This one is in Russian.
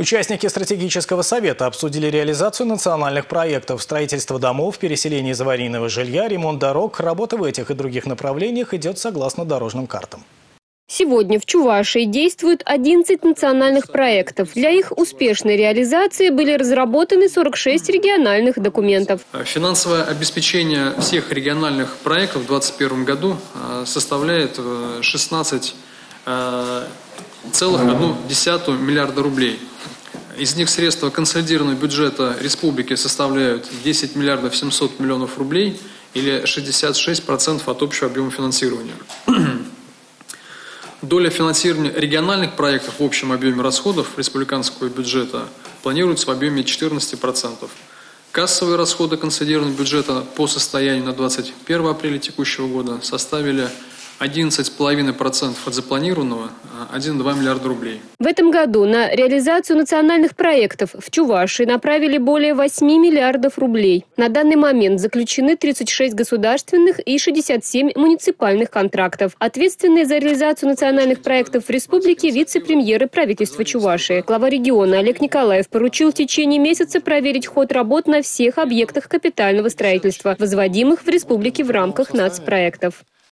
Участники стратегического совета обсудили реализацию национальных проектов строительство домов, переселение из аварийного жилья, ремонт дорог. Работа в этих и других направлениях идет согласно дорожным картам. Сегодня в Чувашии действуют 11 национальных проектов. Для их успешной реализации были разработаны 46 региональных документов. Финансовое обеспечение всех региональных проектов в 2021 году э, составляет 16 э, целых одну десятую миллиарда рублей. Из них средства консолидированного бюджета республики составляют 10 миллиардов 700 миллионов рублей или 66% от общего объема финансирования. Доля финансирования региональных проектов в общем объеме расходов республиканского бюджета планируется в объеме 14%. Кассовые расходы консолидированного бюджета по состоянию на 21 апреля текущего года составили 11,5% от запланированного, 1,2 а миллиарда рублей. В этом году на реализацию национальных проектов в Чувашии направили более 8 миллиардов рублей. На данный момент заключены 36 государственных и 67 муниципальных контрактов. Ответственные за реализацию национальных проектов в республике вице-премьеры правительства Чувашии. Глава региона Олег Николаев поручил в течение месяца проверить ход работ на всех объектах капитального строительства, возводимых в республике в рамках нацпроектов.